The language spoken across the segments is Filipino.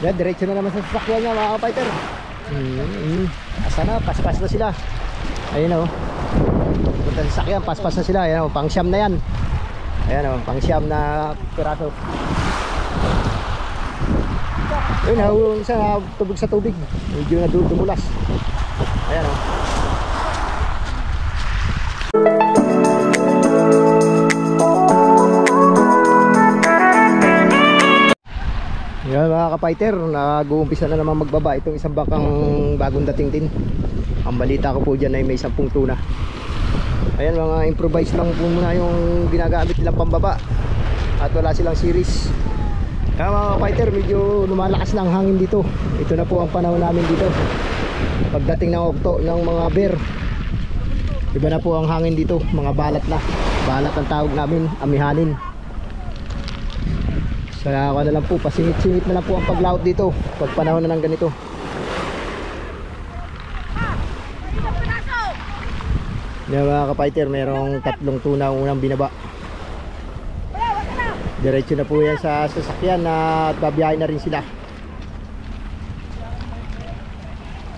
Yan, diretso na naman sa sasakyan niya mga kapighter. Mm, asa na, paspas na sila. Ayun o. Punta sa sasakyan, paspas na sila. Ayan o, pang siyam na yan. Ayan o, pang siyam na piraso. Ayun, nahulong sa tubig sa tubig. Medyo nadudumulas. Ayan o. Yan mga kapighter, nag-uumpisa na naman magbaba itong isang bakang bagong dating din. Ang balita ko po dyan ay may 10 tuna. Ayan mga improvise lang po muna yung ginagamit nilang pambaba. At wala silang series. Kaya mga kapighter, medyo lumalakas na ang hangin dito. Ito na po ang panahon namin dito. Pagdating ng okto ng mga bear. Iba na po ang hangin dito, mga balat na. Balat ang tawag namin, amihanin. Kaya ako na lang po, pasingit-singit na lang po ang paglaot dito pag panahon na ng ganito. Yan mga kapighter, merong tatlong tuna ang unang binaba. Diretso na po yan sa sasakyan at babiyahe na rin sila.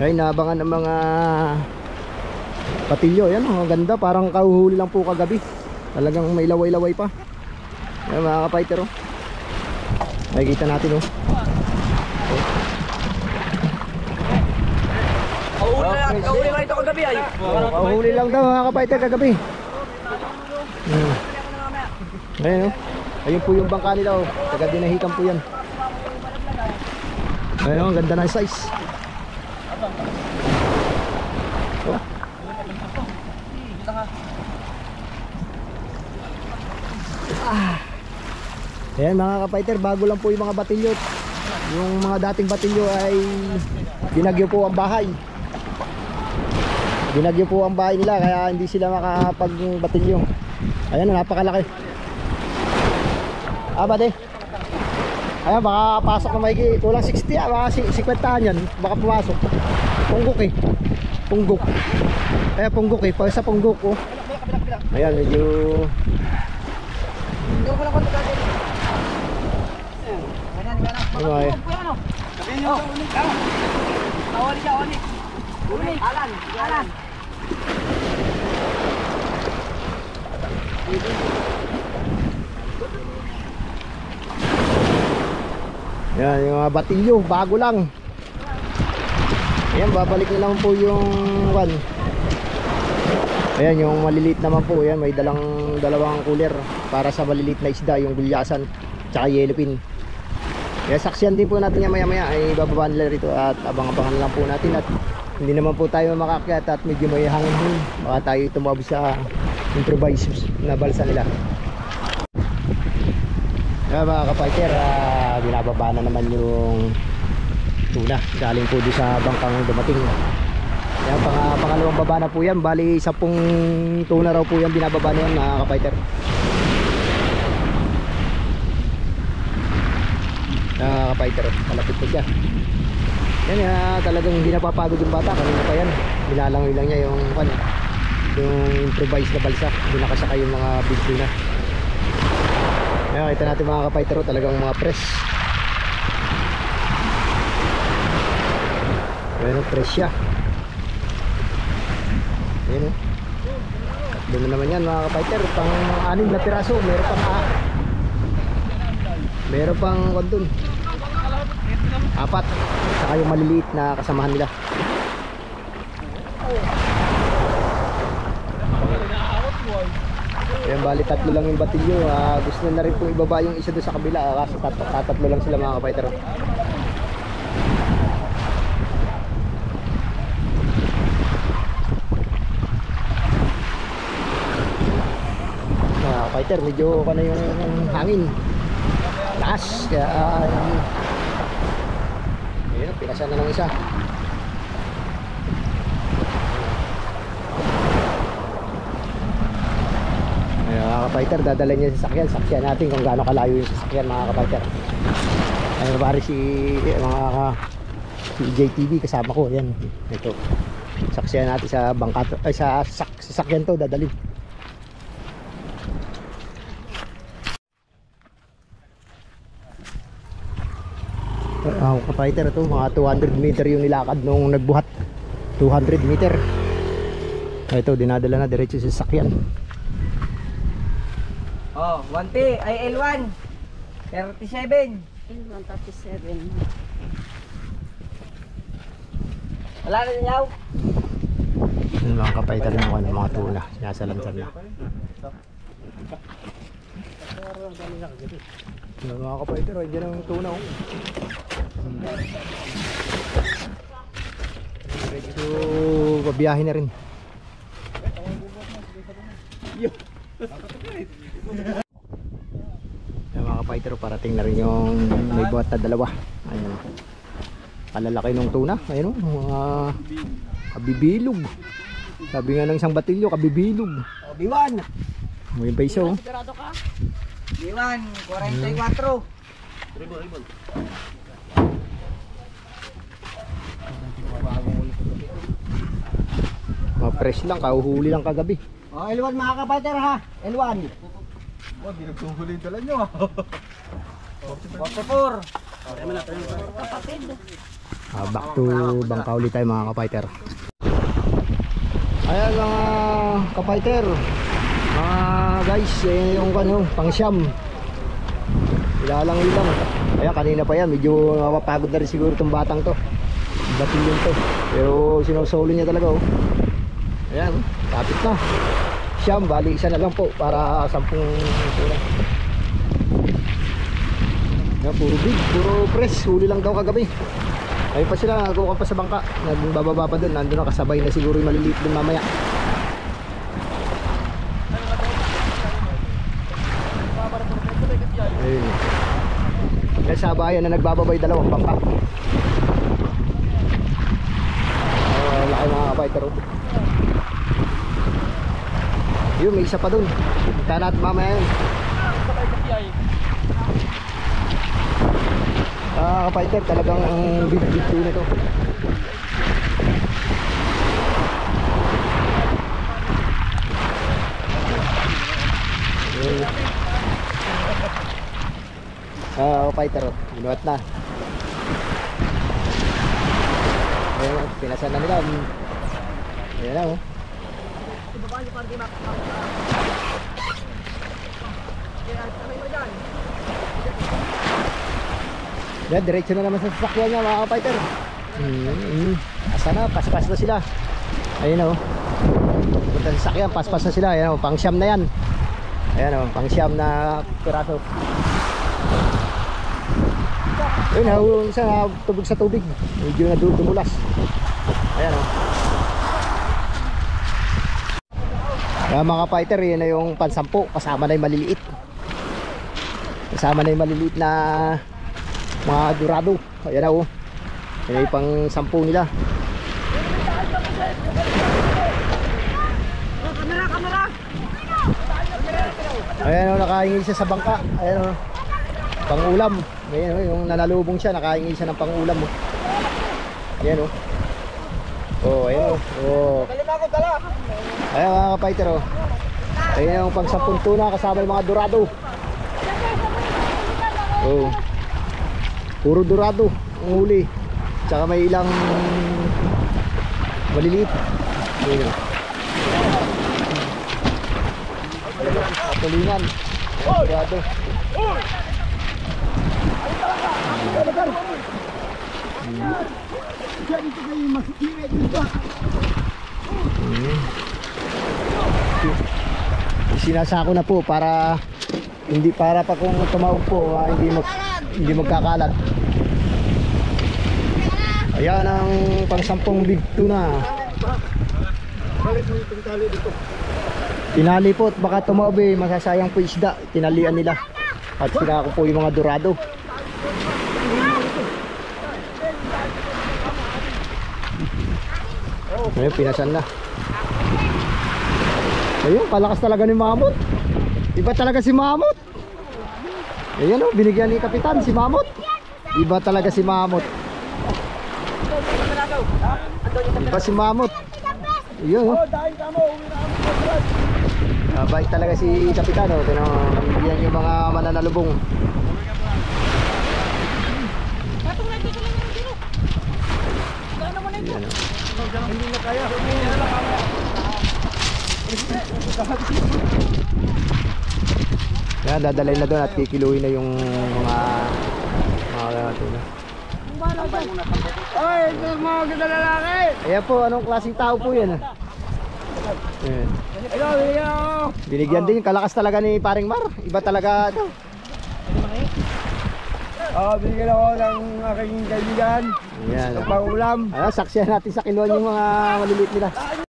Ay, naabangan ng mga patilyo. Yan, ang ganda. Parang kahuhuli lang po kagabi. Talagang may laway-laway pa. Yan mga kapighter, oh. Nakikita natin oh. Kahuli lang, kahuli lang ito kagabi ay. Oh, huli lang daw mga kapaiter kagabi. Hmm. Ayun oh. Ayun po yung bangka nila oh. Taga dinahikan po yan. Ayun, ang ganda ng size. Ayan mga kapaiter, bago lang po yung mga batilyo. Yung mga dating batilyo ay binagyo po ang bahay. Binagyo po ang bahay nila kaya hindi sila makapagbatilyo. Ayan, napakalaki. Ah, bade. Ayan, baka pasok na maigi. Kulang 60, ah, baka si- 50 yan. Baka pumasok. Punggok eh. Punggok. Ayan, punggok eh. Pag sa punggok oh. Ayan, medyo... Ano ay? Nawali siya, wali. Uli, alan, alan. Yan, yung mga batilyo, bago lang. Ayan, babalik na naman po yung one. Ayan, yung maliliit naman po. Ayan, may dalang dalawang cooler para sa maliliit na isda, yung gulyasan, tsaka yellowfin. Kaya saksiyan din po natin yan maya maya ay bababa nila rito at abang-abangan lang po natin at hindi naman po tayo makakyat at medyo may hangin hangin baka tayo tumawag sa improvised na balsa nila. Kaya mga kapighter, ah, binababa na naman yung tuna. Galing po doon sa bangkang dumating. Kaya pang, pangalawang baba na po yan, bali 10 tuna raw po yan binababa na yan mga kapighter. Mga kapighter, malapit po siya. Yan ah, talagang hindi napapagod yung bata, kanina pa yan. Binalangoy lang niya yung, ano, yung improvised na balsa, doon nakasakay yung mga big tuna. Ayan, kita natin mga kapaitero talagang mga press. Ayan, press siya. Ayan, oh. Tatlo na naman yan mga kapaiter. Pang anim na piraso. Meron pang meron pang kondun. Apat. Saka yung maliliit na kasamahan nila. Ayan, bali tatlo lang yung batilyo. Ah, gusto na rin pong ibaba yung isa doon sa kabila. Ah, kasi tat tatatlo lang sila mga kapaiter. Mga kapaiter, medyo ka na yung hangin. Lakas. Kaya, ah, ayun, pinasan na ng isa. Ayan, mga kapighter, dadala niya sa sasakyan. Saksyan natin kung gaano kalayo yung sasakyan mga kapighter. Ayun, bari si mga ka, JTV kasama ko. Yan, ito. Saksyan natin sa bangka to, ay sa sak, sasakyan to dadalhin. Ah, ka-fighter ito, mga 200 meter yung nilakad nung nagbuhat. 200 meter. Ah, Ito, dinadala na diretso sa sakyan. Oh, 1T, ay L1. 37. 137. Wala na niyaw. Yung mga ka-fighter yung ano, mga tuna. Sinasalansan na. Yung mga ka-fighter, oh, dyan ang tuna. Oh. To pabiyahe na rin. Yung mga ka-fighter, oh, parating na rin yung may buhat na dalawa. Ayun. Kalalaki ng tuna. Ayun, oh, mga kabibilog. Sabi nga ng isang batilyo, kabibilog. Oh, B1. May pa isa, oh. Sigurado ka? B1, 44. Mga fresh lang, kahuhuli lang kagabi. Oh, L1 mga kapatid ha. L1. Wag, dinagtuhuli yung dala nyo ah. 44. Kapatid. Ah, back to bangka ulit tayo mga kapighter. Ayan mga kapighter. Mga guys, eh, yung ano, pang siyam. Ilalang ilang. Ayan, kanina pa yan. Medyo mapapagod na rin siguro itong batang to. Batilyon to. Pero sinusolo niya talaga oh. Ayan, kapit na. Siyam, bali isa na lang po para sampung kulang. Yan, puro big, puro press. Huli lang daw kagabi. Ayun pa sila, nagawa pa sa bangka. Nagbababa pa doon. Nandun na kasabay na siguro yung maliliit din mamaya. Ayun. Kaya sa bayan na nagbababay dalawang bangka. Oh, laki mga kapighter. oh. Yun, may isa pa doon. Punta natin mamaya yun. Ah, kapighter, talagang big big to na. Ayun. Ah, kapighter, oh. binuhat na. Ayun, pinasan na nila. Ayan na, oh. Yan, diretso na naman sa sasakyan niya mga kapighter. Mm, mm. Asa na, paspas na sila. Ayun o. Punta sa sasakyan, paspas na sila. Ayan o, pang siyam na yan. Ayan o, pang siyam na piraso. Ayun ha, isa tubig sa tubig. Medyo na du- dumulas. Ayan o. Kaya mga fighter, yan na yung pansampo. Kasama na yung maliliit. Kasama na yung maliliit na mga durado. Ayan na oh. Yan yung pang sampu nila. Ayan o, nakahingi siya sa bangka. Ayan o. Pangulam. Ayan o, yung nanalubong siya, nakahingi siya ng pangulam. Oh. Ayan o. Oh, ayan o. Oh. Kalima ko dala. Ayan mga kapighter oh. Ayan yung pang sampung tuna kasama yung mga dorado. Oh. Puro dorado ang huli. Tsaka may ilang maliliit. Ayan. Tulingan. Dorado. Sinasako na po para hindi para pa kung tumawag po ah, hindi mag hindi magkakalat. Ayan ang pangsampung big tuna. Tinali po at baka tumaob eh, masasayang po isda. Tinalian nila. At sinako po yung mga dorado. Ayun, pinasan na. Ayun, palakas talaga ni Mamot. Iba talaga si Mamot. Ayun oh, binigyan ni Kapitan si Mamot. Iba talaga si Mamot. Iba si Mamot. Ayun oh. Uh, bait talaga si Kapitan oh. Pero Tinanong yung mga mananalubong. Ayan, oh. Hindi na kaya. Hindi oh. na kaya. Yan, dadalhin na doon at kikiluhin na yung mga mga tuna. Ay, ito mga ganda lalaki. Ayan po, anong klaseng tao po yan? Ayan. Ito, bigyan ako. Binigyan din, kalakas talaga ni Paring Mar. Iba talaga ito. Ah, bigyan ako ng aking kaibigan. Ayan. Ng pangulam. Ah, saksiyan natin sa kinuha yung mga maliliit nila.